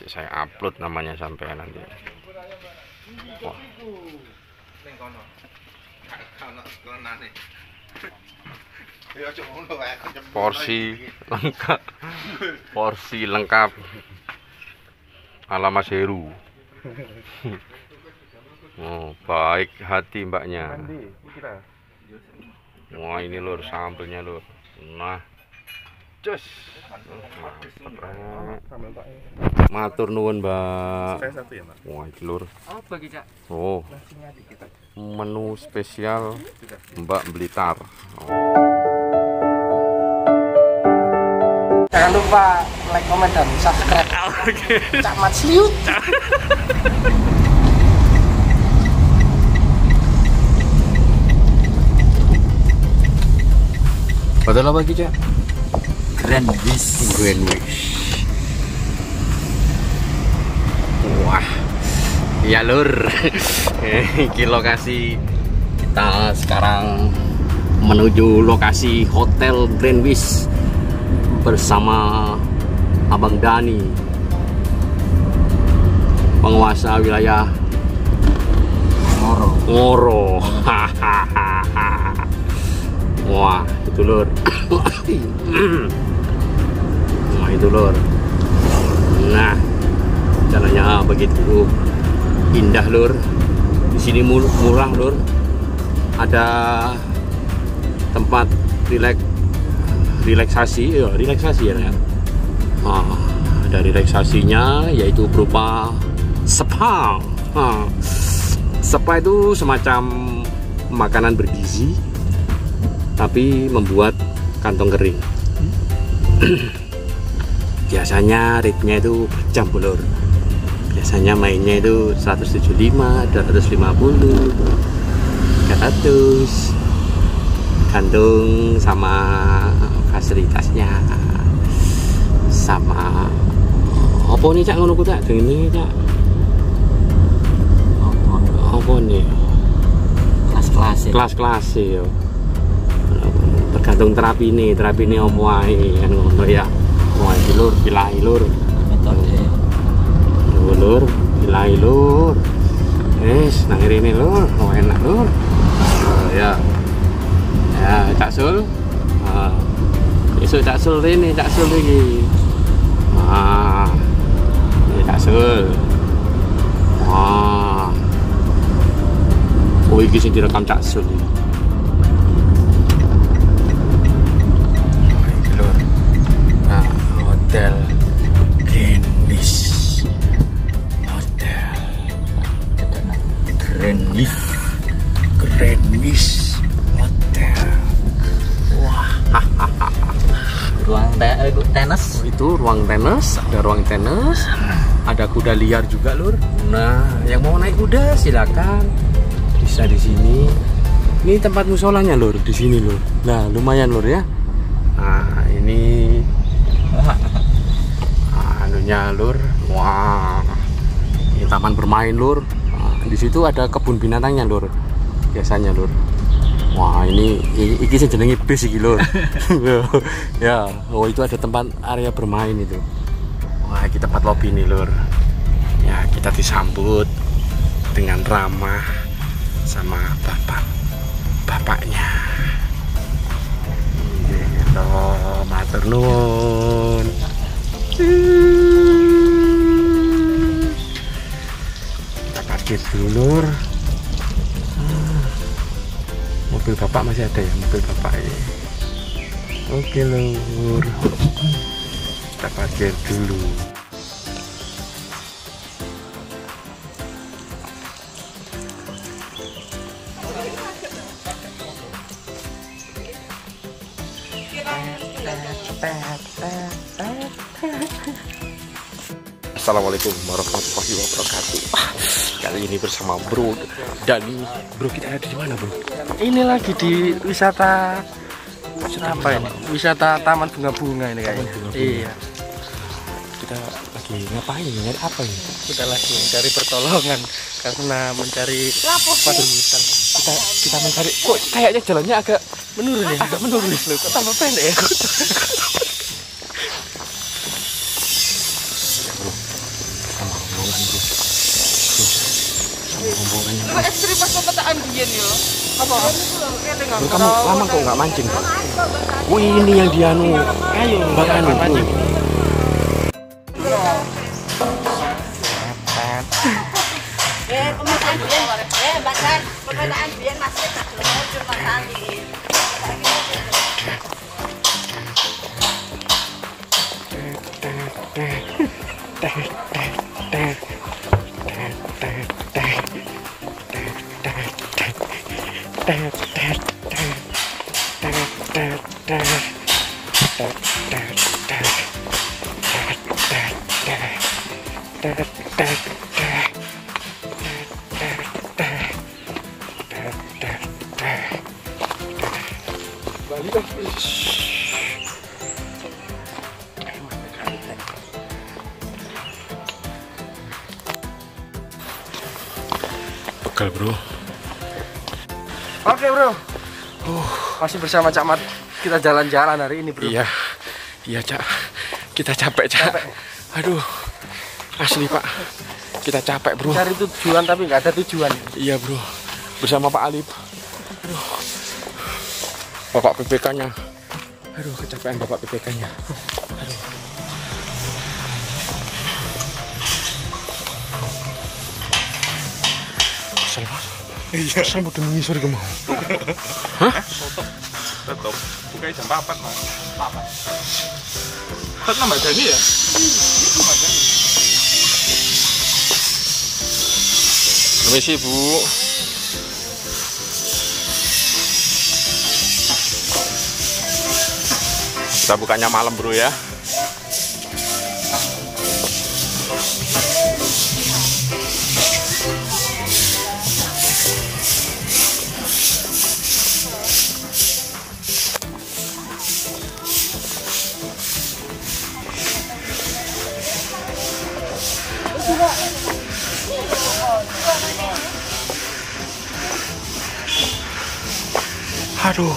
nanti saya upload namanya sampai nanti. Wah. Porsi lengkap. Porsi lengkap. Ala Mas Heru. Oh baik hati mbaknya. Wah ini lur sambelnya lur. Nah cus matur nuwun mbak satu ya, Pak. wah iki lur Oh, oh menu spesial Mbak Blitar oh. Jangan lupa like, comment, dan subscribe. Cak Mat Sliut. Padahal apa lagi cak? Grand Bis. Greenwich. Wah, iya lur. Ini lokasi kita sekarang menuju lokasi Hotel Greenwich bersama Abang Dani, penguasa wilayah Moro. Ngoro. Wah, itu lur. Wah, itu lur. Nah, jalannya begitu indah lur. Di sini mur- murah lur. Ada tempat rileks relaksasi, ya, relaksasi ya. Ah, ada relaksasinya yaitu berupa spa. Ah, spa itu semacam makanan bergizi tapi membuat kantong kering. Biasanya rate-nya itu berjam lur biasanya mainnya itu 175 250 300 gantung sama fasilitasnya. Sama apa nih cak ngono tak ini cak. Apa nih? Kelas-kelas ya. kelas-kelas sih yo. Tergantung terapi ini, terapi ini opo ae kan ngono ya. Wah, iki lur, bilahi lur. Metode. Lur, lur, bilahi lur. Wis, nang rene lur, oh, enak lur. Oh, ya. Ya, Cak Sul. Ah. Besok Cak Sul rene, Cak Sul iki. Ah. Ini Cak Sul. Wah. Oh, iki sing direkam Cak Sul. Ruang tenis, ada ruang tenis, ada kuda liar juga lur. Nah, yang mau naik kuda silakan bisa di sini. Ini tempat musolanya lur di sini lur. Nah, lumayan lur ya. Nah, ini anunya lur. Wah, ini taman bermain lur. Nah, di situ ada kebun binatangnya lur. Biasanya lur. Wah ini iki sing jenenge bis iki lho. ya, oh itu ada tempat area bermain itu. Wah, iki tempat lobby nih, Lur. Ya, kita disambut dengan ramah sama bapak bapaknya. Gitu, matur nuwun. Kita parkir dulu, Lur. Mobil bapak masih ada ya? Mobil bapak ini. Oke lur. Kita parkir dulu Assalamualaikum warahmatullahi wabarakatuh. Kali ini bersama Bro Dani. Bro kita ada di mana, Bro? Ini lagi di wisata apa ini? Wisata Taman Bunga-Bunga ini kayaknya. Iya, Kita lagi ngapain? Nyari apa ini? kita lagi mencari pertolongan karena mencari padusan. Kita kita mencari kok kayaknya jalannya agak Menurun ya? agak menurun. Loh, kok tambah pendek ya? Apa? Kamu lama kok nggak mancing? Wih ini yang dianu Ayo, jangan Anu, mancing. bro. Eh, pemetaan biyen. Eh, Mbak masih tak belum cuma tali. Pegal bro. Oke, Bro. Uh, masih bersama Cak Mat. Kita jalan-jalan hari ini, Bro. Iya, iya cak. Kita capek cak. Aduh, asli pak. Kita capek bro. Cari tujuan tapi nggak ada tujuan. Iya bro. Bersama Pak Alip. Aduh. Bapak PPK-nya. Aduh, kecapean Bapak PPK-nya. Aduh. Kesel mas. Iya. Kesel udah mengisor ke mau. Tetep. Bukannya jam 4 mas. 4. Tetep nambah jadi ya? Permisi bu. Kita bukanya malam bro ya. Aduh.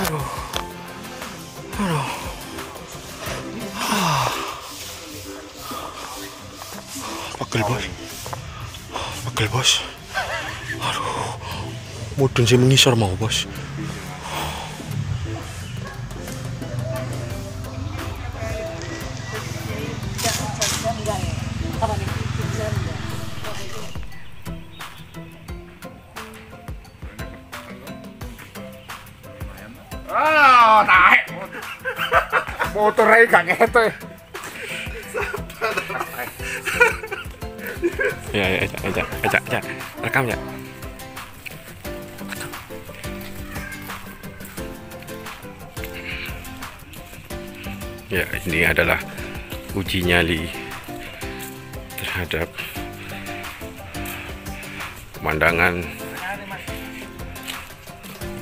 Aduh. Aduh. Ah. Pegel bos. Pegel bos. Aduh. Mudun sih mengisor mau bos. Ah, Motornya gak ngete. Ya, ya, ya, ya, ya, ya, rekam ya. Ya, ini adalah uji nyali terhadap pemandangan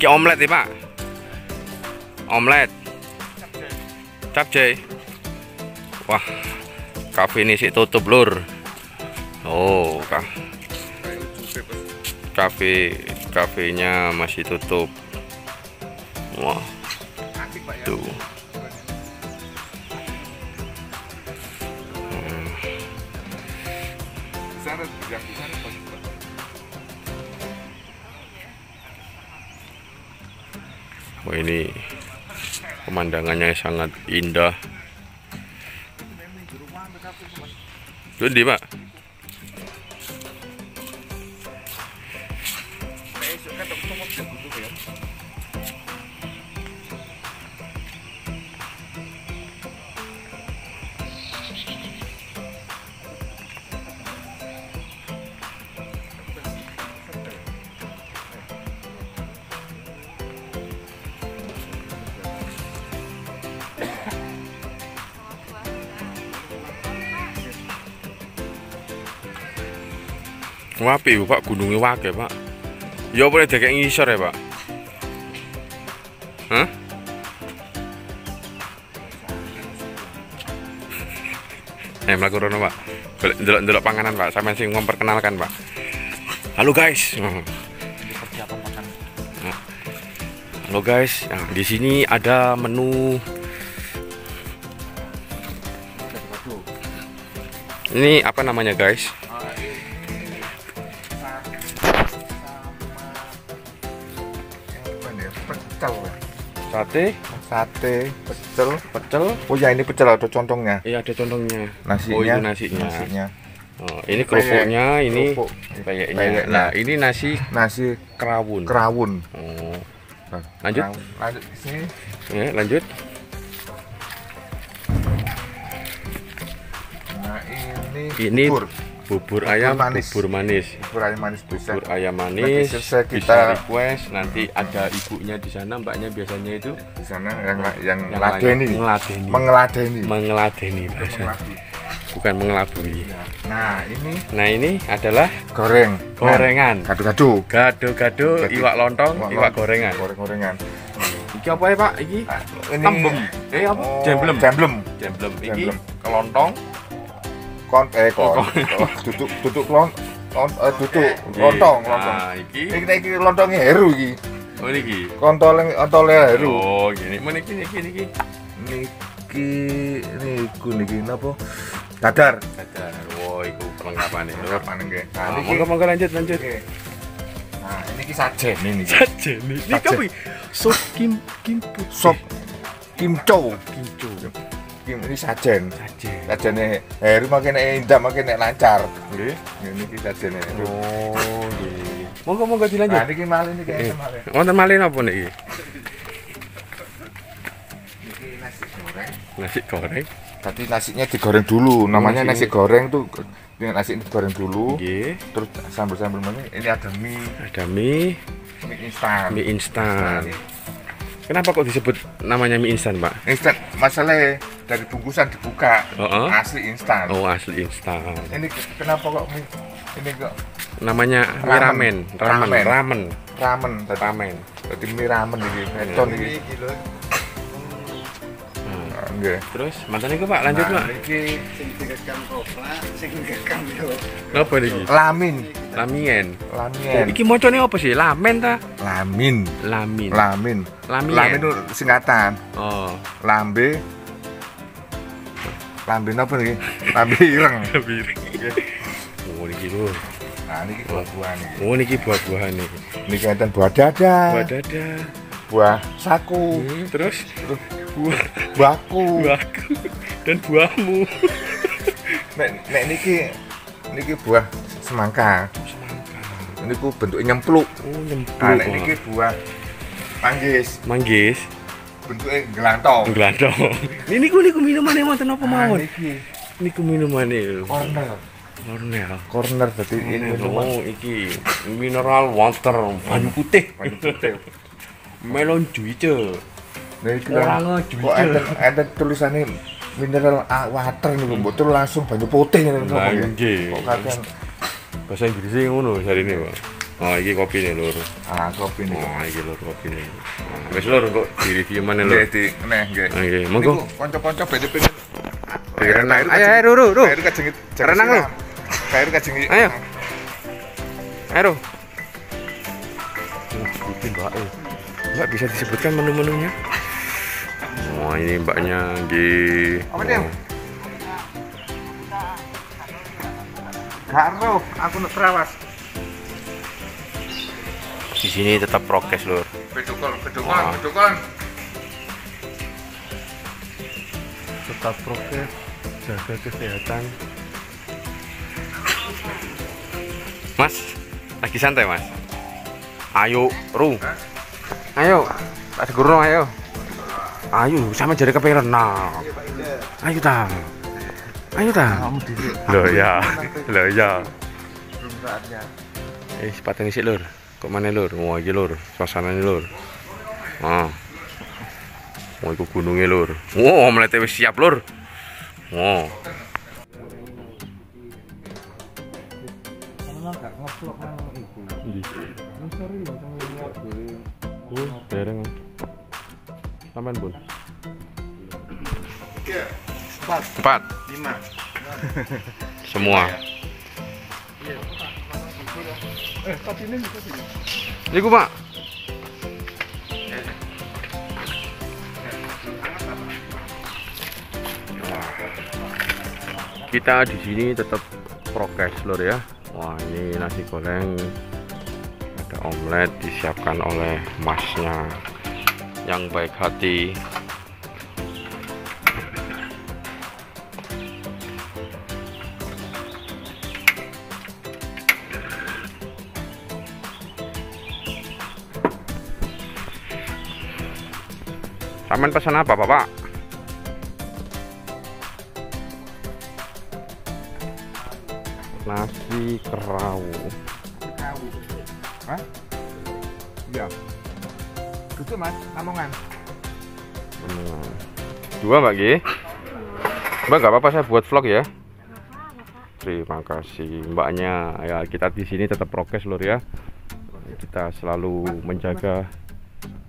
Ki omlet ya pak omlet capcay wah kafe ini sih tutup lur. Oh kah. Kafe kafenya masih tutup. Wah. Tuh. Wah ini pemandangannya sangat indah. Itu di pak? Wapi pak gunungnya wake pak. Ya boleh kayak ngisor ya pak. Hah? Eh melaku rono pak. Golek ndelok-ndelok panganan pak. Sampai sing memperkenalkan pak. Halo guys. Halo guys. Nah, di sini ada menu Ini apa namanya guys? Sate, Sate, pecel. pecel. Oh ya ini pecel ada contongnya. Iya ada contohnya. Nasinya. Oh ini nasinya. Nasinya. Oh, ini kerupuknya, ini Kerupuk. peyeknya. Nah ini nasi Nasi kerawun. kerawun. Oh, Nah, Lanjut. kerawun. Lanjut sini. ya, lanjut. Nah ini, Ini bubur. Bubur ayam, manis. bubur manis. Bubur ayam manis bisa. Bubur ayam manis. Bisa kita- request. Nanti ada ibunya di sana, mbaknya biasanya itu Di sana yang yang, yang ladeni. Ngeladeni. Mengeladeni. Mengeladeni bahasa. Bukan mengelabui. Nah ini Nah ini adalah goreng. gorengan. Gado-gado. Gado-gado, Gado. iwak lontong, Iwak iwak gorengan. Goreng-gorengan. Iki apa ya Pak? Iki Nah, ini tembem. Eh apa? Oh, Jemblem. Jemblem. Jemblem. Iki kelontong. Kon eh kon. Oh, duduk duduk lon lon eh, duduk lontong lontong. Nah, iki. Iki iki lontongnya heru iki. Oh iki. Kontolnya kontolnya heru. Oh, gini. Mana iki niki niki. Niki niku niki napa? Dadar. Dadar. Wow, iku perlengkapan ini. Apa niki? Nah, niki. monggo monggo lanjut lanjut. Nah, ini ki sajen ini. Sajen. Ini apa? Sop kim kim putih. Sop kimco. kimco. Kim ini sajen. Sajen. Sajene heru makin indah makin lancar. Nggih. Ini ki sajene. Oh, nggih. Monggo monggo Nah, dilanjut. niki malih niki Eh, malih. Wonten malih napa niki? Niki nasi goreng. Nasi goreng. Tadi nasinya digoreng dulu. Namanya nasi- nasi goreng tuh dengan nasi digoreng dulu. Nggih. Terus sambal-sambal mana? Ini ada mie, Ada mie, mie instan. mie instan. Kenapa kok disebut namanya mie instan, Pak? Instan masalahnya dari bungkusan dibuka Heeh. asli instan. Oh, asli instan. Ini ke- kenapa kok mie ini kok Namanya mie ramen, Ramen. ramen, Ramen. ramen, ramen ramen. Tadi mie ramen ini, neton ini. Hmm. Nah, Nggih. Terus mantan itu Pak, lanjut Nah, Pak. niki Apa niki? lamin, Lamien. lamien. Iki mocone apa sih? Lamen ta? Lamin, Lamin. lamin. Lamien. Lamin itu singkatan. Oh. Lambe Lambe apa nih? Lambe ireng. Oh, niki lur. Nah, ini buah-buahan nih. Oh, niki buah-buahan nih. Ini kaitan buah dada, Buah dada. buah saku, Hmm, terus buah buahku. buahku dan buahmu. Nek nek niki niki buah semangka. Ini ku bentuknya nyempluk. Oh, nyempluk. Nah, Pak. niki buah manggis, Manggis, bentuknya gelantong. glandong. Ini niku niku minumane wonten apa Nah, mawon? niki Niku minumane. corner, Cornel. corner jadi ini minuman Oh, iki mineral water banyu putih. banyu putih. Melon juice. Nah, iki Orang aja. kok enten enten tulisannya mineral ah, water nih, betul langsung banyu putih. Nah, nggih. Kok kadang Bahasa Inggrisnya ngono hari ini, Pak. Oh, iki kopi nih, Lur. ah kopi nih. Oh, iki Lur kopi nih. Wis Lur kok di review mana Lur? Nggih, di neh nggih. Oke, monggo. Niku kanca-kanca beda-beda. Renang. Ayo, ayo, Ru, Ru. Kairu kajengit. Renang, lu. Kairu kajengit. Ayo. Ayo. Bikin Mbak. eh. Mbak bisa disebutkan menu-menunya? Wah, ini mbaknya di Apa dia? Karo, aku nek terawas. di sini tetap prokes, Lur. Bedukol, bedukol, Wah. bedukol. Tetap prokes, jaga kesehatan. Mas, lagi santai, Mas. Ayo, Ru. Ayo, tak seguro ayo. Ayo, sama jadi kepengen renang. Ayo, Tang. Ayo, Tang. Loh ya, loh ya. Eh, sepatu ngisi, Lur. Kok mana, Lur? Wah, iki, Lur. Suasananya, Lur. Ah. Wah, iku gunungnya, Lur. Wow, melete wis siap, Lur. Wow. Oh, dereng. Sampean, Bun. Empat. Lima. Semua. Niku, Pak. kita di sini tetap prokes lor ya wah ini nasi goreng ada omelet disiapkan oleh masnya yang baik hati Saman pesan apa, Bapak? Nasi kerau. Iya. Itu mas, Lamongan. Hmm. Dua, Mbak G. Mbak, nggak apa-apa saya buat vlog ya. Terima kasih Mbaknya. Ya, kita di sini tetap prokes lur ya. Kita selalu menjaga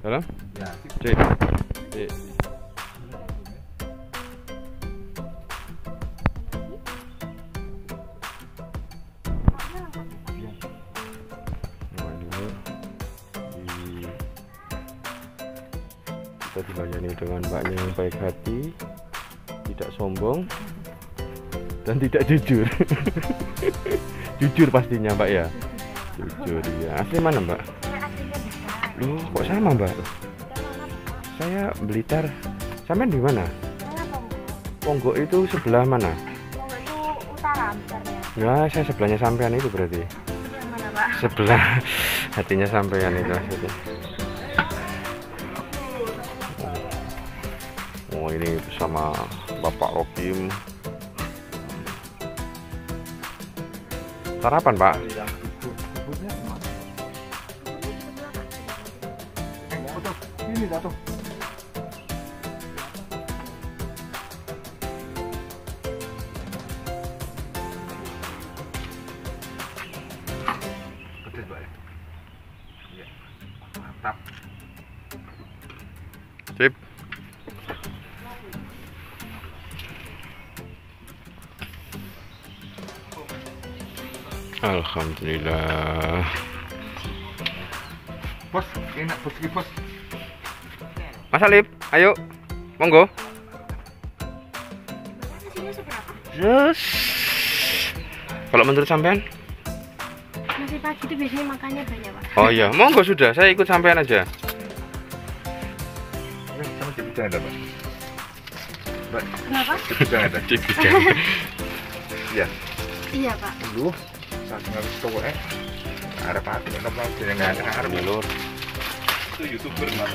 dalam. Ya. Cik. Kita dilayani dengan mbaknya yang baik hati tidak sombong dan tidak jujur. Jujur pastinya mbak ya? Jujur ya asli mana mbak? Loh, kok sama mbak? Saya Blitar. Sampean di mana? Ponggok itu sebelah mana? Itu utara misalnya. ya saya sebelahnya sampean itu berarti. Sebelah. Hatinya sampean itu maksudnya ini bersama Bapak Rokim. Sarapan Pak? Ini jatuh. Alhamdulillah Bos, enak bos ini bos. Mas Alip ayo monggo yes kalau menurut sampean Nasi pagi itu biasanya makannya banyak pak. oh iya monggo sudah saya ikut sampean aja sama di bidang ada, Pak. Mbak, Kenapa? di bidang ada. di bidang Iya. Iya pak. Lu, saat ngaruh cowok eh. Arep mau dia nggak ada arep. Lur. Itu youtuber mas.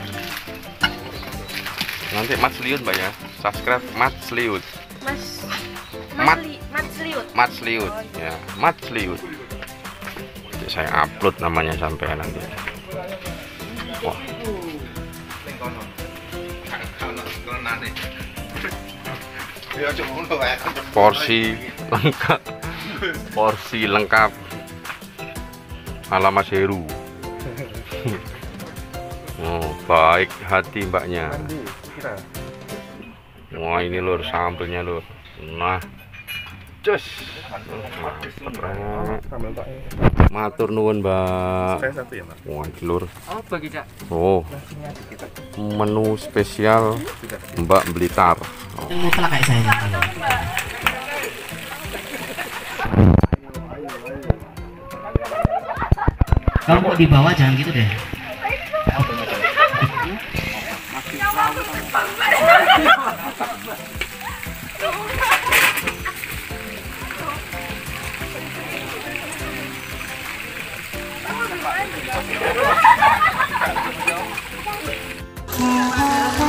nanti Mat Sliut mbak ya subscribe Mat Sliut Mas. Mat. Mas, Li, Mas Liut. Mat Sliut ya Mat Sliut Nanti saya upload namanya sampai nanti wah. Ya porsi lengkap porsi lengkap. Ala Mas Heru. Oh baik hati mbaknya. Wah ini lur sambelnya lur. Nah. Cus. Matur nuwun mbak. Saya satu ya, Pak. wah ini lur. Oh, bagi Cak. oh. Menu spesial Mbak Blitar. Mutlak kayak saya kamu kok di bawah jangan gitu deh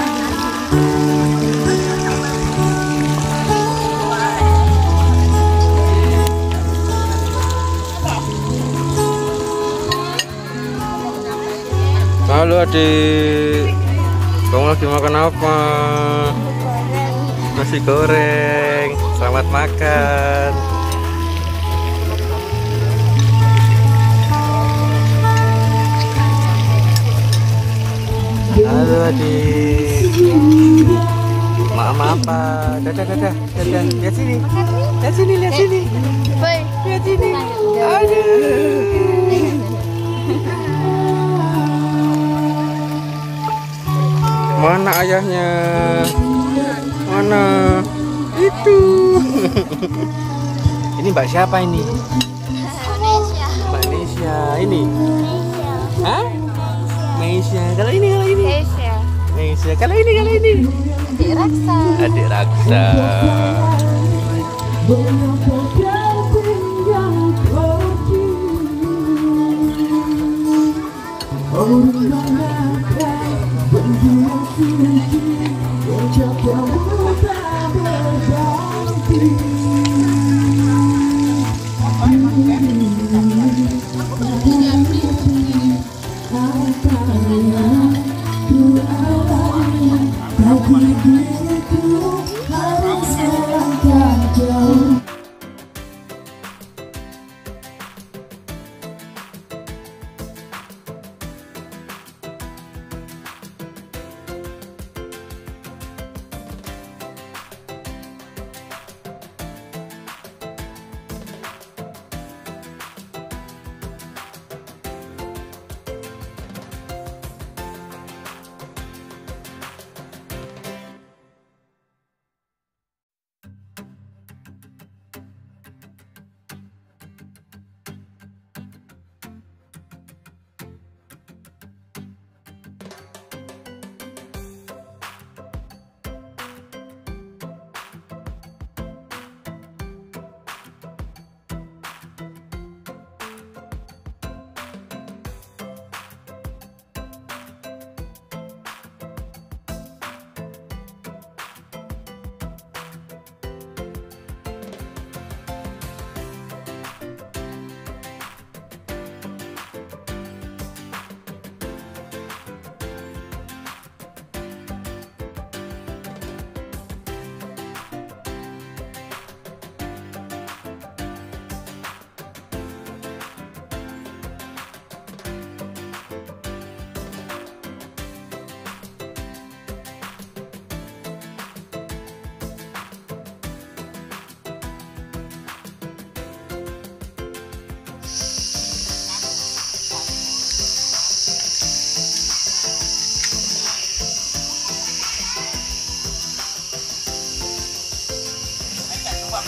Halo adik. Kamu lagi makan apa? Nasi goreng. Selamat makan. Halo adik. Mama apa? Dadah dadah. Dadah. Lihat sini. Lihat sini lihat sini. Lihat sini Mana ayahnya? Mana? Itu. ini mbak siapa ini? Indonesia. Mbak Nesya. Ini? Indonesia. Hah? Meisya. Kalau ini, kalau ini. Indonesia. Meisya. Kalau ini, kalau ini. Adik Raksa. Adik Raksa. Mm-hmm.